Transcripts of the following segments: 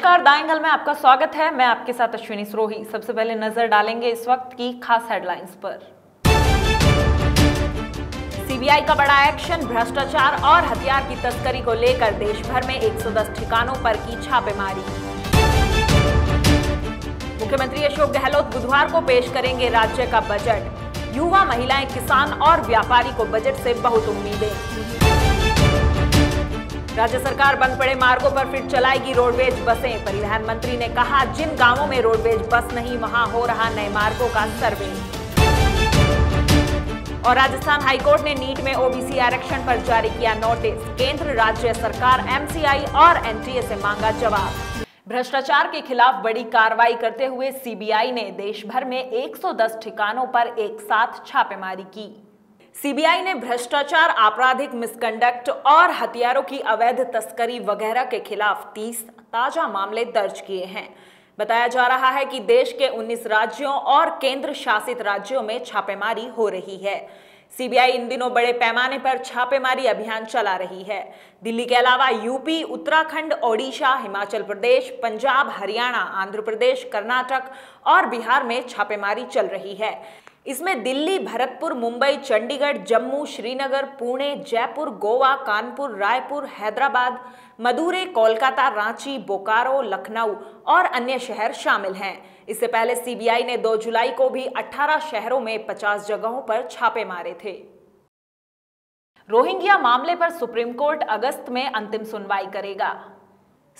नमस्कार दाएंगल में आपका स्वागत है। मैं आपके साथ अश्विनी सरोही। सबसे पहले नज़र डालेंगे इस वक्त की खास हेडलाइंस पर। सीबीआई का बड़ा एक्शन भ्रष्टाचार और हथियार की तस्करी को लेकर देश भर में 110 ठिकानों पर की छापेमारी। मुख्यमंत्री अशोक गहलोत बुधवार को पेश करेंगे राज्य का बजट युवा, महिलाएँ, किसान और व्यापारी को बजट से बहुत उम्मीदें। राज्य सरकार बंद पड़े मार्गों पर फिर चलाएगी रोडवेज़ बसें। परिवहन मंत्री ने कहा, जिन गाँवों में रोडवेज़ बस नहीं, वहाँ हो रहा नए मार्गों का सर्वे। और राजस्थान हाईकोर्ट ने नीट में ओबीसी आरक्षण पर जारी किया नोटिस। केंद्र, राज्य सरकार, एमसीआई और एनटीए से मांगा जवाब। भ्रष्टाचार के खिलाफ बड़ी कार्रवाई करते हुए सीबीआई ने देश भर में 110 ठिकानों पर एक साथ छापेमारी की। सीबीआई ने भ्रष्टाचार, आपराधिक मिसकंडक्ट और हथियारों की अवैध तस्करी वगैरह के खिलाफ 30 ताज़ा मामले दर्ज किए हैं। बताया जा रहा है कि देश के 19 राज्यों और केंद्र शासित राज्यों में छापेमारी हो रही है। सीबीआई इन दिनों बड़े पैमाने पर छापेमारी अभियान चला रही है। दिल्ली के अलावा यूपी, उत्तराखंड, ओडिशा, हिमाचल प्रदेश, पंजाब, हरियाणा, आंध्र प्रदेश, कर्नाटक और बिहार में छापेमारी चल रही है। इसमें दिल्ली, भरतपुर, मुंबई, चंडीगढ़, जम्मू, श्रीनगर, पुणे, जयपुर, गोवा, कानपुर, रायपुर, हैदराबाद, मदुरै, कोलकाता, रांची, बोकारो, लखनऊ और अन्य शहर शामिल हैं। इससे पहले सीबीआई ने 2 जुलाई को भी 18 शहरों में 50 जगहों पर छापे मारे थे। रोहिंग्या मामले पर सुप्रीम कोर्ट अगस्त में अंतिम सुनवाई करेगा।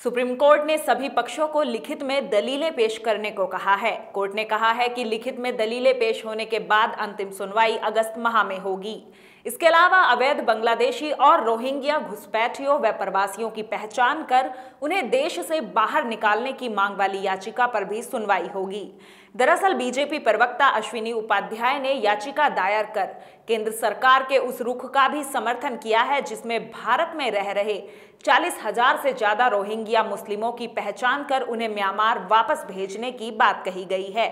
सुप्रीम कोर्ट ने सभी पक्षों को लिखित में दलीलें पेश करने को कहा है। कोर्ट ने कहा है कि लिखित में दलीलें पेश होने के बाद अंतिम सुनवाई अगस्त माह में होगी। इसके अलावा अवैध बांग्लादेशी और रोहिंग्या घुसपैठियों व प्रवासियों की पहचान कर उन्हें देश से बाहर निकालने की मांग वाली याचिका पर भी सुनवाई होगी। दरअसल बीजेपी प्रवक्ता अश्विनी उपाध्याय ने याचिका दायर कर केंद्र सरकार के उस रुख का भी समर्थन किया है जिसमें भारत में रह रहे चालीस हज़ार से ज़्यादा रोहिंग्या मुस्लिमों की पहचान कर उन्हें म्यांमार वापस भेजने की बात कही गई है।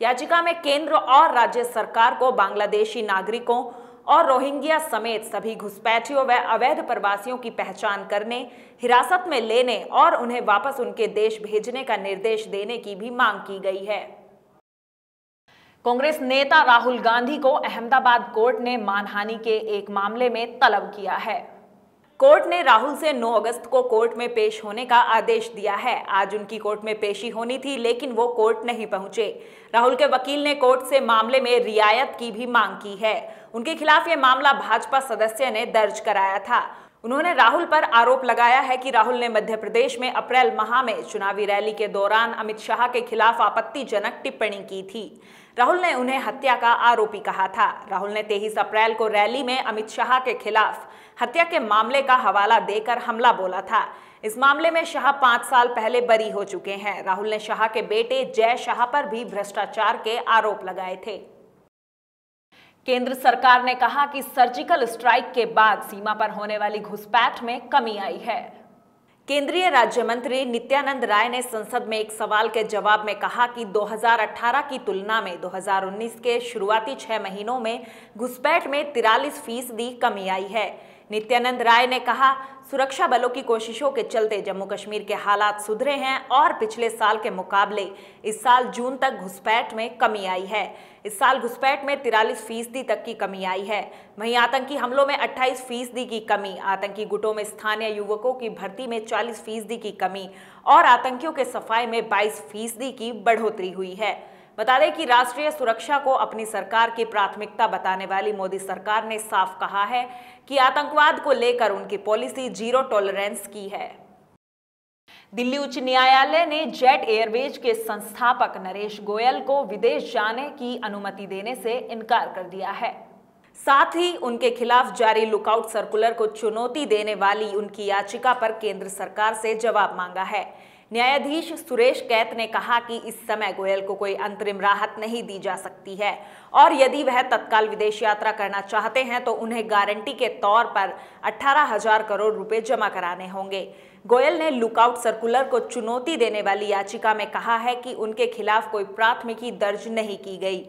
याचिका में केंद्र और राज्य सरकार को बांग्लादेशी नागरिकों और रोहिंग्या समेत सभी घुसपैठियों व अवैध प्रवासियों की पहचान करने, हिरासत में लेने और उन्हें वापस उनके देश भेजने का निर्देश देने की भी मांग की गई है। कांग्रेस नेता राहुल गांधी को अहमदाबाद कोर्ट ने मानहानि के एक मामले में तलब किया है। कोर्ट ने राहुल से 9 अगस्त को कोर्ट में पेश होने का आदेश दिया है। आज उनकी कोर्ट में पेशी होनी थी, लेकिन वो कोर्ट नहीं पहुँचे। राहुल के वकील ने कोर्ट से मामले में रियायत की भी मांग की है। उनके खिलाफ ये मामला भाजपा सदस्य ने दर्ज कराया था। उन्होंने राहुल पर आरोप लगाया है कि राहुल ने मध्य प्रदेश में अप्रैल माह में चुनावी रैली के दौरान अमित शाह के खिलाफ आपत्तिजनक टिप्पणी की थी। राहुल ने उन्हें हत्या का आरोपी कहा था। राहुल ने 23 अप्रैल को रैली में अमित शाह के खिलाफ हत्या के मामले का हवाला देकर हमला बोला था। इस मामले में शाह पाँच साल पहले बरी हो चुके हैं। राहुल ने शाह के बेटे जय शाह पर भी भ्रष्टाचार के आरोप लगाए थे। केंद्र सरकार ने कहा कि सर्जिकल स्ट्राइक के बाद सीमा पर होने वाली घुसपैठ में कमी आई है। केंद्रीय राज्य मंत्री नित्यानंद राय ने संसद में एक सवाल के जवाब में कहा कि 2018 की तुलना में 2019 के शुरुआती छह महीनों में घुसपैठ में तिरालीस फ़ीसदी कमी आई है। नित्यानंद राय ने कहा, सुरक्षा बलों की कोशिशों के चलते जम्मू कश्मीर के हालात सुधरे हैं और पिछले साल के मुकाबले इस साल जून तक घुसपैठ में कमी आई है। इस साल घुसपैठ में तिरालीस फ़ीसदी तक की कमी आई है। वहीं आतंकी हमलों में 28 फ़ीसदी की कमी, आतंकी गुटों में स्थानीय युवकों की भर्ती में 40 फ़ीसदी की कमी और आतंकियों के सफ़ाई में 22 फ़ीसदी की बढ़ोतरी हुई है। बता दें कि राष्ट्रीय सुरक्षा को अपनी सरकार की प्राथमिकता बताने वाली मोदी सरकार ने साफ़ कहा है कि आतंकवाद को लेकर उनकी पॉलिसी ज़ीरो टॉलरेंस की है। दिल्ली उच्च न्यायालय ने जेट एयरवेज के संस्थापक नरेश गोयल को विदेश जाने की अनुमति देने से इनकार कर दिया है। साथ ही उनके खिलाफ जारी लुकआउट सर्कुलर को चुनौती देने वाली उनकी याचिका पर केंद्र सरकार से जवाब मांगा है। न्यायाधीश सुरेश कैत ने कहा कि इस समय गोयल को कोई अंतरिम राहत नहीं दी जा सकती है। और यदि वह तत्काल विदेश यात्रा करना चाहते हैं तो उन्हें गारंटी के तौर पर अठारह हज़ार करोड़ रुपए जमा कराने होंगे। गोयल ने लुकआउट सर्कुलर को चुनौती देने वाली याचिका में कहा है कि उनके खिलाफ कोई प्राथमिकी दर्ज नहीं की गई।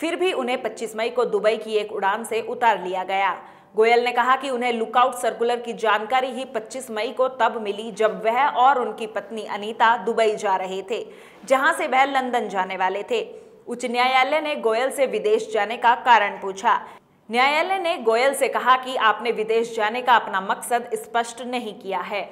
फिर भी उन्हें 25 मई को दुबई की एक उड़ान से उतार लिया गया। गोयल ने कहा कि उन्हें लुकआउट सर्कुलर की जानकारी ही 25 मई को तब मिली जब वह और उनकी पत्नी अनीता दुबई जा रहे थे, जहाँ से वह लंदन जाने वाले थे। उच्च न्यायालय ने गोयल से विदेश जाने का कारण पूछा। न्यायालय ने गोयल से कहा कि आपने विदेश जाने का अपना मकसद स्पष्ट नहीं किया है।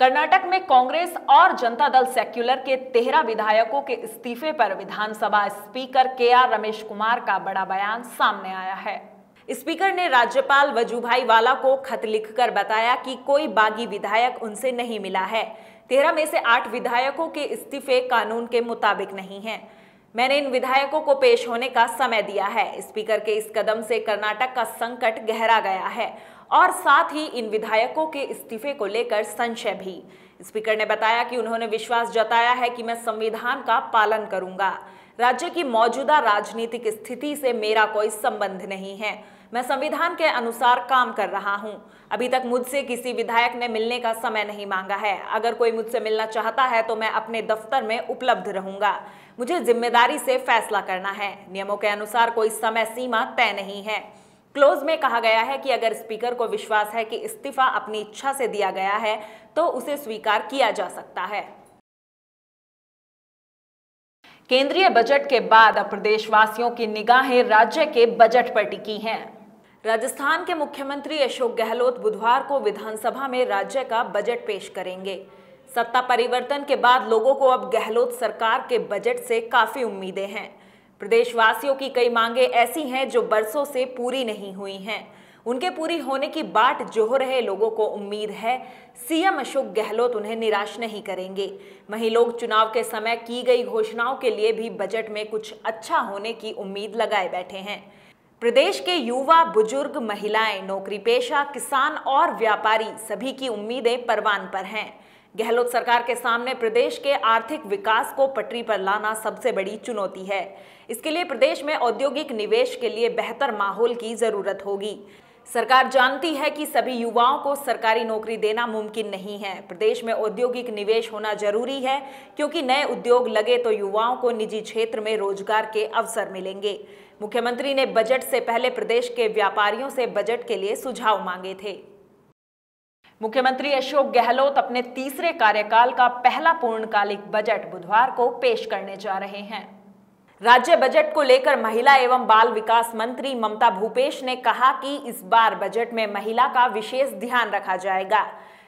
कर्नाटक में कांग्रेस और जनता दल सेक्युलर के तेरह विधायकों के इस्तीफे पर विधानसभा speaker K R Ramesh Kumar का बड़ा बयान सामने आया है। स्पीकर ने राज्यपाल वजूभाई वाला को खत लिखकर बताया कि कोई बागी विधायक उनसे नहीं मिला है। तेरह में से आठ विधायकों के इस्तीफे कानून के मुताबिक नहीं हैं। मैंने इन विधायकों को पेश होने का समय दिया है। स्पीकर के इस कदम से कर्नाटक का संकट गहरा गया है और साथ ही इन विधायकों के इस्तीफे को लेकर संशय भी। स्पीकर ने बताया कि उन्होंने विश्वास जताया है कि मैं संविधान का पालन करूँगा। राज्य की मौजूदा राजनीतिक स्थिति से मेरा कोई संबंध नहीं है। मैं संविधान के अनुसार काम कर रहा हूँ। अभी तक मुझसे किसी विधायक ने मिलने का समय नहीं मांगा है। अगर कोई मुझसे मिलना चाहता है तो मैं अपने दफ्तर में उपलब्ध रहूँगा। मुझे ज़िम्मेदारी से फैसला करना है। नियमों के अनुसार कोई समय सीमा तय नहीं है। क्लोज में कहा गया है कि अगर स्पीकर को विश्वास है कि इस्तीफा अपनी इच्छा से दिया गया है तो उसे स्वीकार किया जा सकता है। केंद्रीय बजट के बाद अब प्रदेशवासियों की निगाहें राज्य के बजट पर टिकी हैं। राजस्थान के मुख्यमंत्री अशोक गहलोत बुधवार को विधानसभा में राज्य का बजट पेश करेंगे। सत्ता परिवर्तन के बाद लोगों को अब गहलोत सरकार के बजट से काफ़ी उम्मीदें हैं। प्रदेशवासियों की कई मांगे ऐसी हैं जो बरसों से पूरी नहीं हुई हैं। उनके पूरी होने की बाट जोह रहे लोगों को उम्मीद है। सीएम अशोक गहलोत उन्हें निराश नहीं करेंगे। वहीं लोग चुनाव के समय की गई घोषणाओं के लिए भी बजट में कुछ अच्छा होने की उम्मीद लगाए बैठे हैं। प्रदेश के युवा, बुज़ुर्ग, महिलाएँ, नौकरी पेशा, किसान और व्यापारी सभी की उम्मीदें परवान पर हैं। गहलोत सरकार के सामने प्रदेश के आर्थिक विकास को पटरी पर लाना सबसे बड़ी चुनौती है। इसके लिए प्रदेश में औद्योगिक निवेश के लिए बेहतर माहौल की ज़रूरत होगी। सरकार जानती है कि सभी युवाओं को सरकारी नौकरी देना मुमकिन नहीं है। प्रदेश में औद्योगिक निवेश होना ज़रूरी है, क्योंकि नए उद्योग लगे तो युवाओं को निजी क्षेत्र में रोज़गार के अवसर मिलेंगे। मुख्यमंत्री ने बजट से पहले प्रदेश के व्यापारियों से बजट के लिए सुझाव मांगे थे। मुख्यमंत्री अशोक गहलोत अपने तीसरे कार्यकाल का पहला पूर्णकालिक बजट बुधवार को पेश करने जा रहे हैं। राज्य बजट को लेकर महिला एवं बाल विकास मंत्री ममता भूपेश ने कहा कि इस बार बजट में महिला का विशेष ध्यान रखा जाएगा।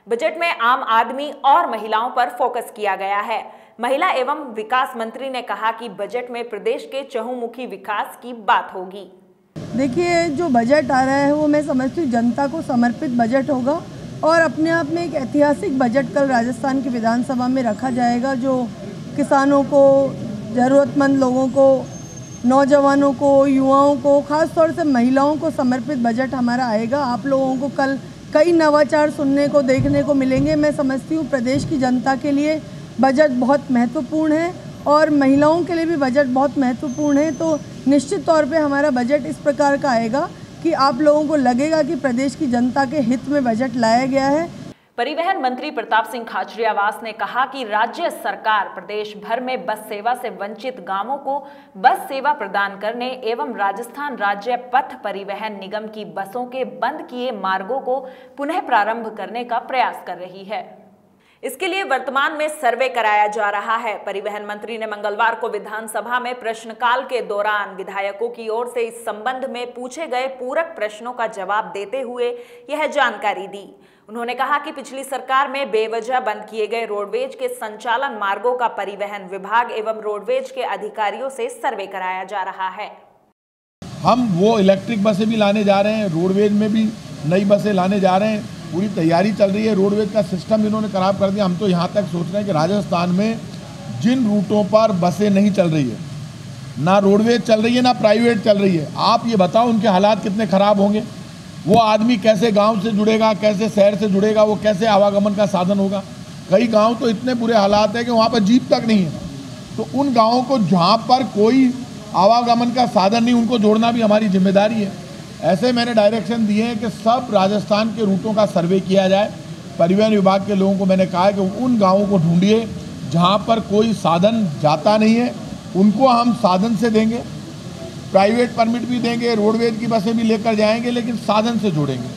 बजट में आम आदमी और महिलाओं पर फोकस किया गया है। महिला एवं विकास मंत्री ने कहा कि बजट में प्रदेश के चहुमुखी विकास की बात होगी। देखिए, जो बजट आ रहा है, वो मैं समझती हूँ जनता को समर्पित बजट होगा और अपने आप में एक ऐतिहासिक बजट कल राजस्थान की विधानसभा में रखा जाएगा, जो किसानों को ज़रूरतमंद लोगों को, नौजवानों को, युवाओं को ख़ास तौर से महिलाओं को समर्पित बजट हमारा आएगा। आप लोगों को कल कई नवाचार सुनने को, देखने को मिलेंगे। मैं समझती हूँ प्रदेश की जनता के लिए बजट बहुत महत्वपूर्ण है और महिलाओं के लिए भी बजट बहुत महत्वपूर्ण है। तो निश्चित तौर पे हमारा बजट इस प्रकार का आएगा कि आप लोगों को लगेगा कि प्रदेश की जनता के हित में बजट लाया गया है। परिवहन मंत्री प्रताप सिंह खाचरियावास ने कहा कि राज्य सरकार प्रदेश भर में बस सेवा से वंचित गाँवों को बस सेवा प्रदान करने एवं राजस्थान राज्य पथ परिवहन निगम की बसों के बंद किए मार्गों को पुनः प्रारंभ करने का प्रयास कर रही है। इसके लिए वर्तमान में सर्वे कराया जा रहा है। परिवहन मंत्री ने मंगलवार को विधानसभा में प्रश्नकाल के दौरान विधायकों की ओर से इस संबंध में पूछे गए पूरक प्रश्नों का जवाब देते हुए यह जानकारी दी। उन्होंने कहा कि पिछली सरकार में बेवजह बंद किए गए रोडवेज़ के संचालन मार्गों का परिवहन विभाग एवं रोडवेज़ के अधिकारियों से सर्वे कराया जा रहा है। हम वो इलेक्ट्रिक बसें भी लाने जा रहे हैं, रोडवेज़ में भी नई बसें लाने जा रहे हैं, पूरी तैयारी चल रही है, रोडवेज़ का सिस्टम इन्होंने खराब कर दिया। हम तो यहाँ तक सोच रहे हैं कि राजस्थान में जिन रूटों पर बसें नहीं चल रही है, ना रोडवेज़ चल रही है, ना प्राइवेट चल रही है, आप ये बताओ उनके हालात कितने ख़राब होंगे? वो आदमी कैसे गाँव से जुड़ेगा, कैसे शहर से जुड़ेगा, वो कैसे आवागमन का साधन होगा? कई गाँव तो इतने बुरे हालात है कि वहाँ पर जीप तक नहीं है। तो उन गाँवों को जहाँ पर कोई आवागमन का साधन नहीं, उनको जोड़ना भी हमारी ज़िम्मेदारी है। ऐसे मैंने डायरेक्शन दिए हैं कि सब राजस्थान के रूटों का सर्वे किया जाए। परिवहन विभाग के लोगों को मैंने कहा है कि उन गाँवों को ढूंढिए जहाँ पर कोई साधन जाता नहीं है। उनको हम साधन से देंगे। प्राइवेट परमिट भी देंगे, रोडवेज़ की बसें भी लेकर जाएँगे, लेकिन साधन से जोड़ेंगे।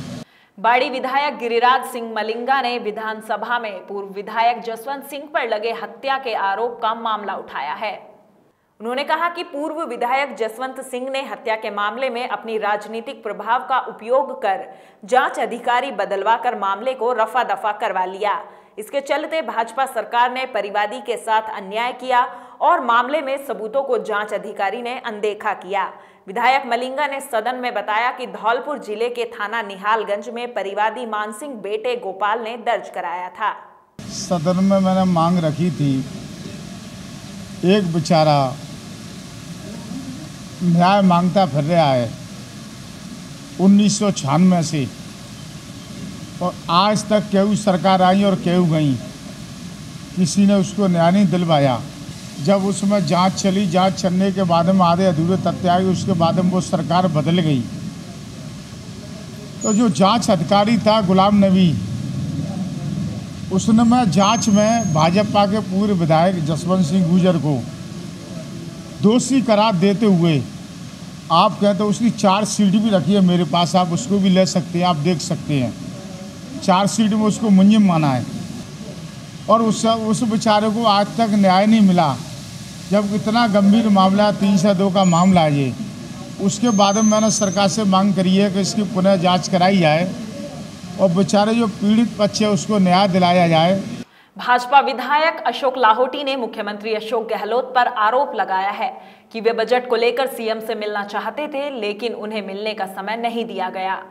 बाड़ी विधायक गिरिराज सिंह मलिंगा ने विधानसभा में पूर्व विधायक जसवंत सिंह पर लगे हत्या के आरोप का मामला उठाया है। उन्होंने कहा कि पूर्व विधायक जसवंत सिंह ने हत्या के मामले में अपनी राजनीतिक प्रभाव का उपयोग कर जाँच अधिकारी बदलवाकर मामले को रफा दफ़ा करवा लिया। इसके चलते भाजपा सरकार ने परिवादी के साथ अन्याय किया और मामले में सबूतों को जाँच अधिकारी ने अनदेखा किया। विधायक मलिंगा ने सदन में बताया कि धौलपुर ज़िले के थाना निहालगंज में परिवादी मानसिंह बेटे गोपाल ने दर्ज कराया था। सदन में मैंने मांग रखी थी, एक बेचारा न्याय माँगता फिर रहा है उन्नीस सौ छियानवे से, और आज तक केहू सरकार आई और केहू गई, किसी ने उसको न्याय नहीं दिलवाया। जब उसमें जाँच चली, जाँच चलने के बाद में आधे अधूरे तथ्य आए, उसके बाद में वो सरकार बदल गई। तो जो जाँच अधिकारी था गुलाम नबी, उसने मैं जाँच में भाजपा के पूर्व विधायक जसवंत सिंह गुजर को दोषी करार देते हुए, आप कहते हो उसकी चार सीट भी रखी है मेरे पास, आप उसको भी ले सकते हैं, आप देख सकते हैं। चार सीट में उसको मुंजिम माना है। और उस उस बेचारे को आज तक न्याय नहीं मिला। जब इतना गंभीर मामला तीन सौ दो का मामला है ये। उसके बाद में मैंने सरकार से मांग करी है कि इसकी पुनः जाँच कराई जाए और बेचारे जो पीड़ित बच्चे उसको न्याय दिलाया जाए। भाजपा विधायक अशोक लाहोटी ने मुख्यमंत्री अशोक गहलोत पर आरोप लगाया है कि वे बजट को लेकर सीएम से मिलना चाहते थे, लेकिन उन्हें मिलने का समय नहीं दिया गया।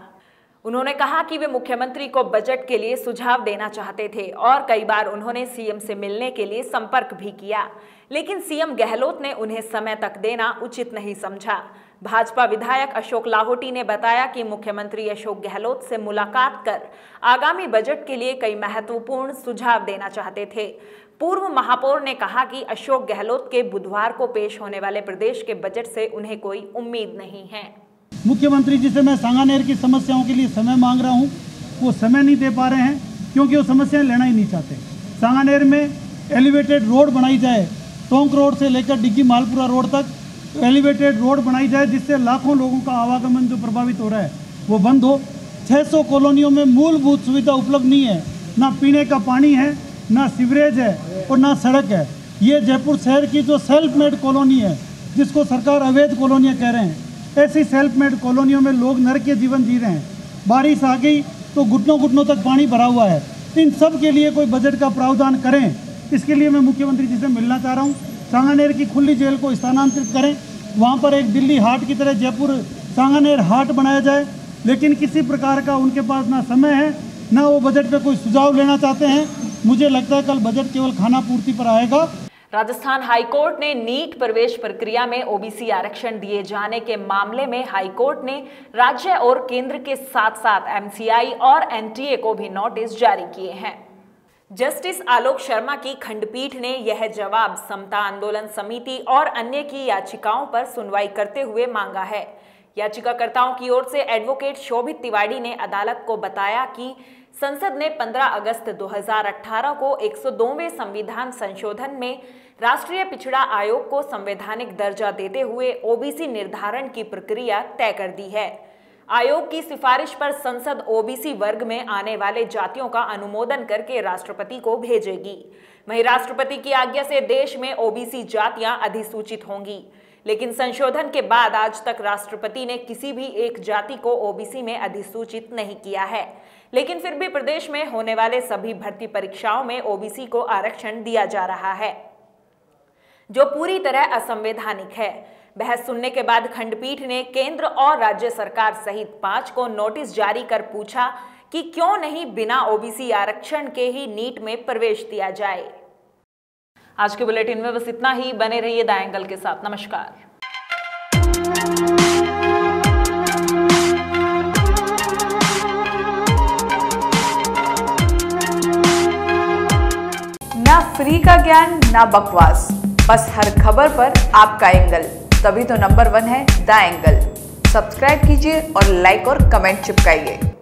उन्होंने कहा कि वे मुख्यमंत्री को बजट के लिए सुझाव देना चाहते थे और कई बार उन्होंने सीएम से मिलने के लिए संपर्क भी किया। लेकिन सीएम गहलोत ने उन्हें समय तक देना उचित नहीं समझा। भाजपा विधायक अशोक लाहोटी ने बताया कि मुख्यमंत्री अशोक गहलोत से मुलाकात कर आगामी बजट के लिए कई महत्वपूर्ण सुझाव देना चाहते थे। पूर्व महापौर ने कहा कि अशोक गहलोत के बुधवार को पेश होने वाले प्रदेश के बजट से उन्हें कोई उम्मीद नहीं है। मुख्यमंत्री जी से मैं सांगानेर की समस्याओं के लिए समय मांग रहा हूँ। वो समय नहीं दे पा रहे हैं, क्योंकि वो समस्याएँ लेना ही नहीं चाहते। सांगानेर में एलिवेटेड रोड बनाई जाए, टोंक रोड से लेकर डिग्गी मालपुरा रोड तक एलिवेटेड रोड बनाई जाए, जिससे लाखों लोगों का आवागमन जो प्रभावित हो रहा है, वो बंद हो। 600 कॉलोनियों में मूलभूत सुविधा उपलब्ध नहीं है। ना पीने का पानी है, ना सीवरेज है और ना सड़क है। ये जयपुर शहर की जो सेल्फ मेड कॉलोनी है, जिसको सरकार अवैध कॉलोनियाँ कह रहे हैं ऐसी सेल्फ मेड कॉलोनियों में लोग नर के जीवन जी रहे हैं। बारिश आ गई तो घुटनों घुटनों तक पानी भरा हुआ है। इन सब के लिए कोई बजट का प्रावधान करें। इसके लिए मैं मुख्यमंत्री जी से मिलना चाह रहा हूँ। सांगानेर की खुली जेल को स्थानांतरित करें। वहाँ पर एक दिल्ली हाट की तरह जयपुर सांगानेर हाट बनाया जाए। लेकिन किसी प्रकार का उनके पास ना समय है, ना वो बजट पे कोई सुझाव लेना चाहते हैं। मुझे लगता है कल बजट केवल खाना पूर्ति पर आएगा। राजस्थान हाईकोर्ट ने नीट प्रवेश प्रक्रिया में ओबीसी आरक्षण दिए जाने के मामले में हाईकोर्ट ने राज्य और केंद्र के साथ साथ एमसीआई और एनटीए को भी नोटिस जारी किए हैं। जस्टिस आलोक शर्मा की खंडपीठ ने यह जवाब समता आंदोलन समिति और अन्य की याचिकाओं पर सुनवाई करते हुए मांगा है। याचिकाकर्ताओं की ओर से एडवोकेट शोभित तिवाड़ी ने अदालत को बताया कि संसद ने 15 अगस्त 2018 को 102वें संविधान संशोधन में राष्ट्रीय पिछड़ा आयोग को संवैधानिक दर्जा देते हुए ओबीसी निर्धारण की प्रक्रिया तय कर दी है। आयोग की सिफारिश पर संसद ओबीसी वर्ग में आने वाले जातियों का अनुमोदन करके राष्ट्रपति को भेजेगी। वहीं राष्ट्रपति की आज्ञा से देश में ओबीसी जातियाँ अधिसूचित होंगी। लेकिन संशोधन के बाद आज तक राष्ट्रपति ने किसी भी एक जाति को ओबीसी में अधिसूचित नहीं किया है। लेकिन फिर भी प्रदेश में होने वाले सभी भर्ती परीक्षाओं में ओबीसी को आरक्षण दिया जा रहा है, जो पूरी तरह असंवैधानिक है। बहस सुनने के बाद खंडपीठ ने केंद्र और राज्य सरकार सहित पाँच को नोटिस जारी कर पूछा कि क्यों नहीं बिना ओबीसी आरक्षण के ही नीट में प्रवेश दिया जाए। आज के बुलेटिन में बस इतना ही। बने रहिए दाएंगल के साथ। नमस्कार। फ्री का ज्ञान, ना बकवास। बस हर खबर पर आपका एंगल। तभी तो नंबर वन है द एंगल। सब्सक्राइब कीजिए और लाइक और कमेंट चिपकाइए।